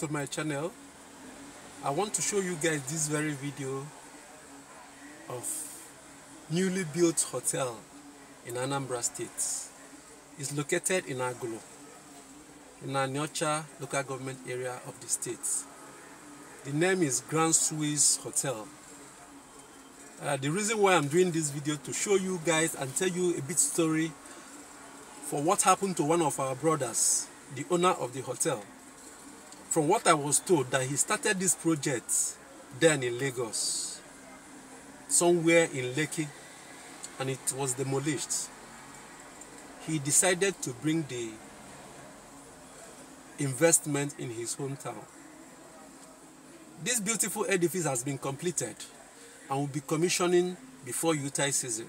to my channel I want to show you guys this very video of newly built hotel in Anambra State. It's located in Agulu in Anaocha local government area of the state. The name is Grand Swiss Hotel. Uh, the reason why I'm doing this video to show you guys and tell you a bit story for what happened to one of our brothers the owner of the hotel from what I was told that he started this project then in Lagos, somewhere in Lekki, and it was demolished. He decided to bring the investment in his hometown. This beautiful edifice has been completed and will be commissioning before Utah season.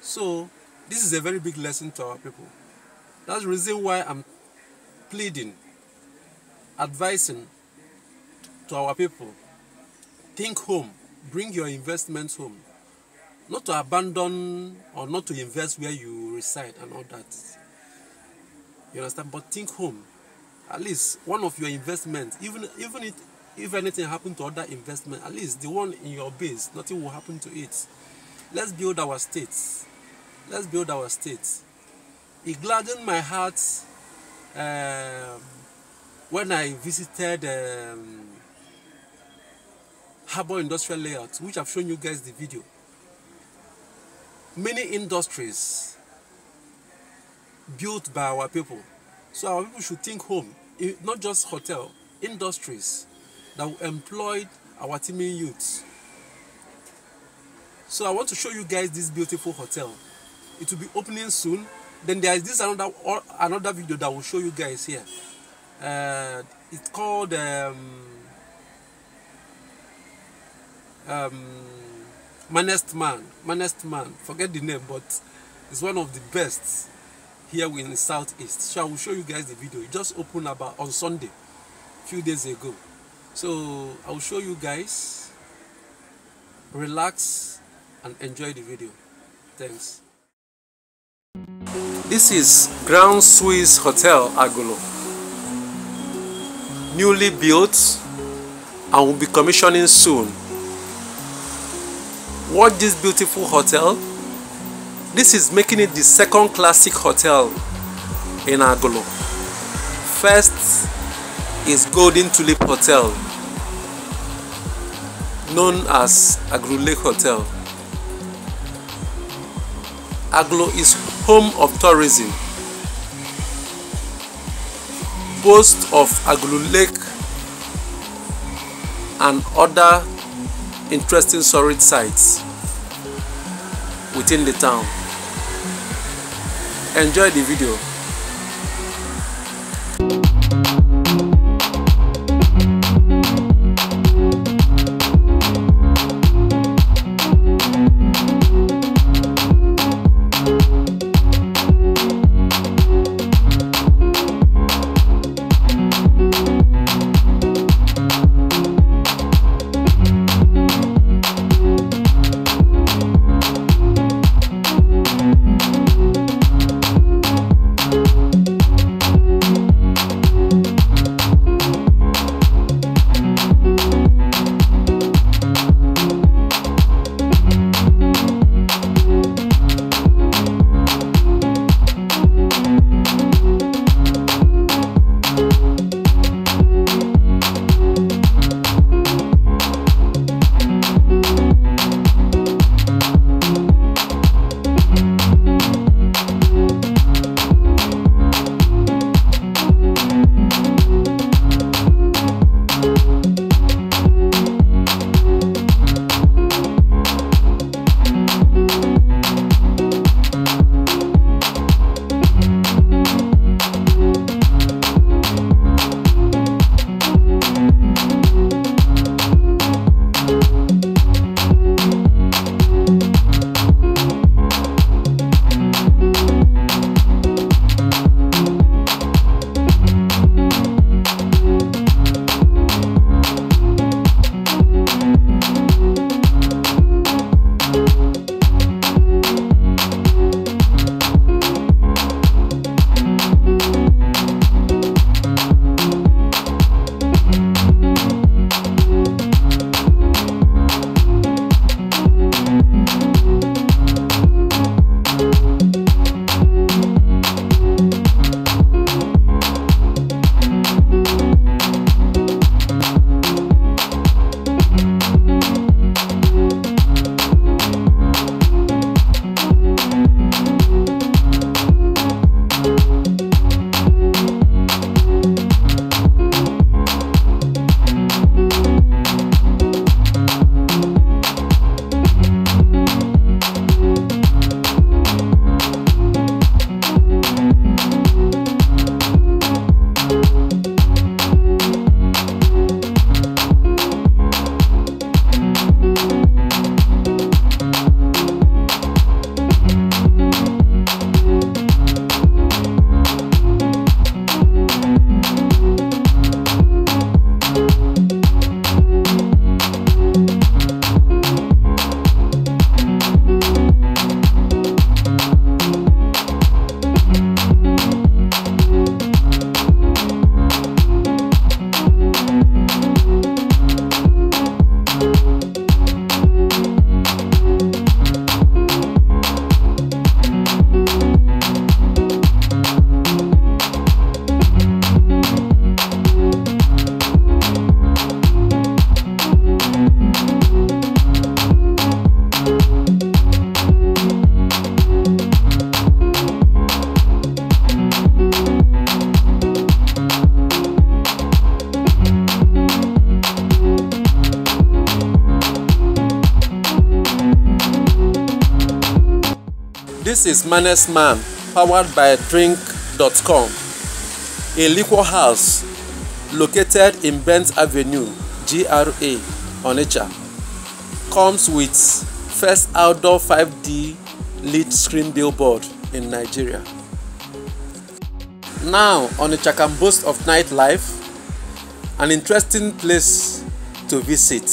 So, this is a very big lesson to our people. That's the reason why I'm pleading advising to our people think home bring your investments home. Not to abandon or not to invest where you reside and all that. You understand? But think home. At least one of your investments even even if if anything happen to other investment at least the one in your base nothing will happen to it. Let's build our states. Let's build our states. It gladdened my heart um, when I visited um, Harbour Industrial Layout, which I've shown you guys the video, many industries built by our people. So our people should think home, not just hotel, industries that will employ our teeming youths. So I want to show you guys this beautiful hotel. It will be opening soon. Then there is this another another video that will show you guys here uh, it's called um, um, Manest Man. Manest Man. Forget the name, but it's one of the best here in the southeast. So I will show you guys the video. It just opened about on Sunday, a few days ago. So I will show you guys. Relax and enjoy the video. Thanks. This is Grand Swiss Hotel Agulu newly built and will be commissioning soon. Watch this beautiful hotel. This is making it the second classic hotel in Agulu. First is Golden Tulip Hotel, known as Agulu Lake Hotel. Agulu is home of tourism boast of Agulu Lake and other interesting storage sites within the town. Enjoy the video. This is Manes Man, powered by Drink.com, a liquor house located in Bent Avenue, GRA, Onitsha. Comes with first outdoor 5D lead screen billboard in Nigeria. Now, Onitsha can boast of nightlife, an interesting place to visit.